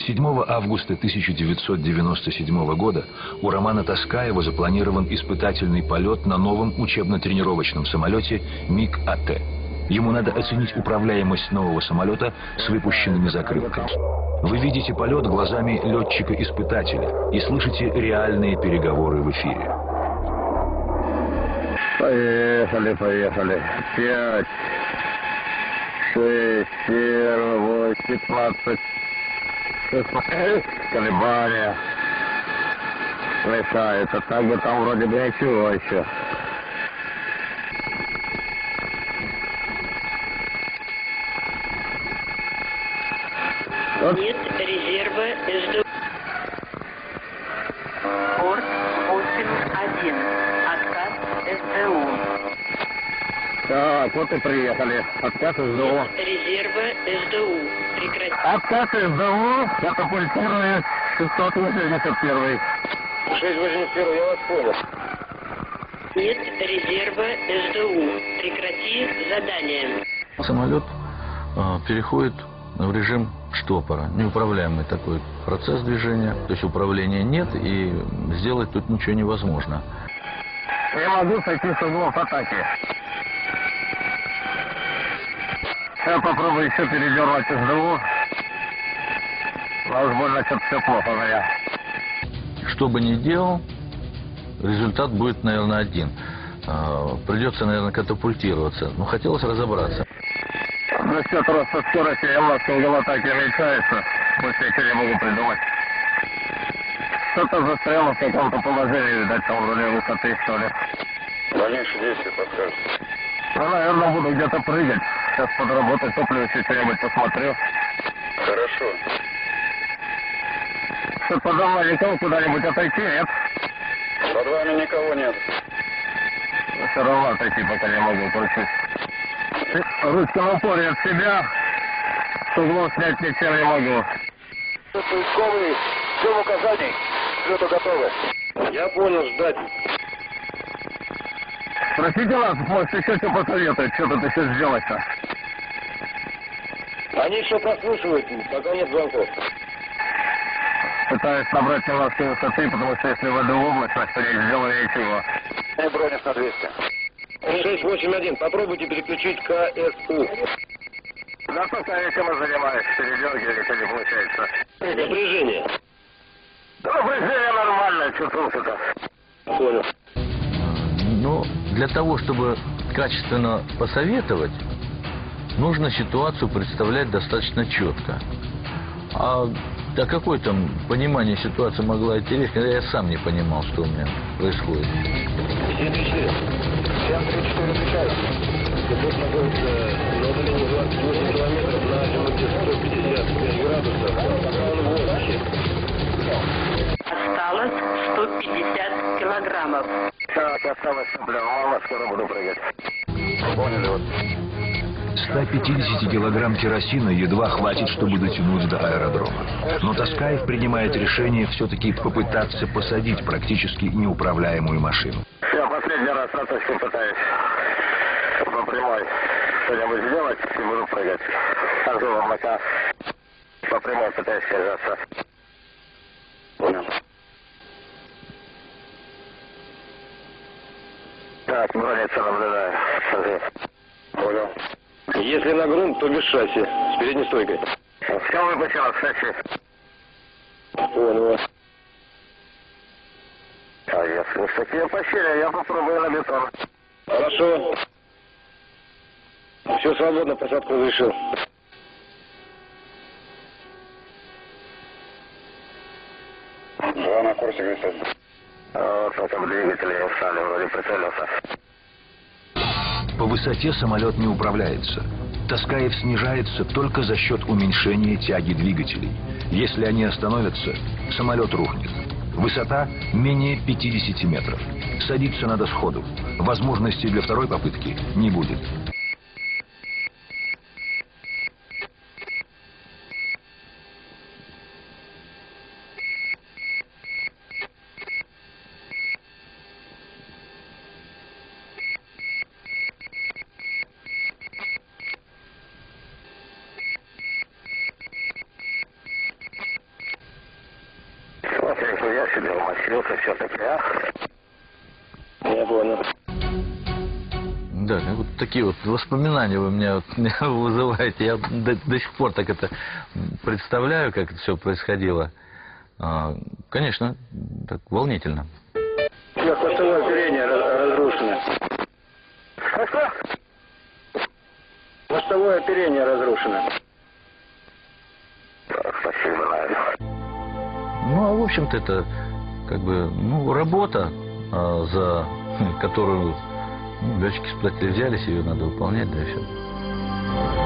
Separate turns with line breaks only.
7 августа 1997 года у Романа Таскаева запланирован испытательный полет на новом учебно-тренировочном самолете МиГ-АТ. Ему надо оценить управляемость нового самолета с выпущенными закрылками. Вы видите полет глазами летчика-испытателя и слышите реальные переговоры в эфире.
Поехали, поехали. Пять, шесть, семь, восемь, пятнадцать. Колебания. Слышается. Так бы там вроде бы ничего еще. Вот.
Нет резерва СДУ.
Так, вот и приехали. Отказ из ДО.
Резерва СДУ. Прекрати.
Отказ из ДО. Катапультирует 681. 681, я вас понял.
Нет резерва СДУ. Прекрати задание.
Самолет э, переходит в режим штопора, неуправляемый такой процесс движения, то есть управления нет и сделать тут ничего невозможно.
Я могу сойти с углов атаки. Сейчас попробую еще передернуть СДУ. Но уж больно что-то все плохо у меня.
Что бы ни делал, результат будет, наверное, один. Э, Придется, наверное, катапультироваться. Но хотелось разобраться.
За счет роста скорости я ласка угол атаки уменьшается. Больше ничего не могу придумать. Что-то застряло в каком-то положении, видать, там вроде высоты, что ли.
Дальнейшие действия подскажете.
Ну, наверное, буду где-то прыгать. Сейчас подработать топливо, еще что-нибудь посмотрю.
Хорошо.
Что подавай никого куда-нибудь отойти, нет?
Под вами никого нет.
Но все равно отойти пока не могу, кручусь. Ручком упоре от себя. С углом снять ничем не могу.
Поисковый, ждем указаний. Взлету готовы. Я понял, ждать.
Спросите нас, может, еще что посоветует, что тут еще сделать-то.
Они еще прослушивают, пока нет звонков.
Пытаюсь набрать немножко высоты, потому что если войду в область, значит, не сделаю ничего.
И бронис на 200. 681, попробуйте переключить КСУ.
Да только я и занимаюсь, передергиваю, ничего не получается.
Напряжение.
Да, напряжение нормальное, чувствую-то.
Понял.
Но для того, чтобы качественно посоветовать, нужно ситуацию представлять достаточно четко. А до какое там понимание ситуации могла идти речь, когда я сам не понимал, что у меня происходит.
734. 734 отвечаю. Теплот находится на удалении 28 километров на азимуте 155 градусов. Пока он в воздухе.
Осталось 150 килограммов.
Так, осталось, бля, мало, скоро буду прыгать.
Поняли, вот.
150 килограмм керосина едва хватит, чтобы дотянуть до аэродрома. Но Таскаев принимает решение все-таки попытаться посадить практически неуправляемую машину.
Я последний раз на пытаюсь. По прямой что-нибудь сделать и буду прыгать. Хожу в облака. По прямой пытаюсь связаться.
Понял.
Так, бронится наблюдаю. Смотри.
Если на грунт, то без шасси. С передней стойкой.
Все выпустил, кстати.
Понял.
А если уж такие опасения, я попробую на бетон.
Хорошо. Все свободно, посадку разрешил. Два на курсе высадки.
Вот в этом двигателе встали, вроде прицелился.
По высоте самолет не управляется. Таскаев снижается только за счет уменьшения тяги двигателей. Если они остановятся, самолет рухнет. Высота менее 50 метров. Садиться надо сходу. Возможности для второй попытки не будет.
Умасился все-таки, а? Я понял.
Да, ну, вот такие вот воспоминания вы меня вот вызываете. Я до, до сих пор так это представляю, как это все происходило. А, конечно, так волнительно.
Я хвостовое оперение раз- разрушено.
А что?
Хвостовое оперение разрушено.
Так, спасибо.
Ну, а в общем-то это как бы ну, работа, а, за которую ну, летчики испытатели взялись, ее надо выполнять, да и все.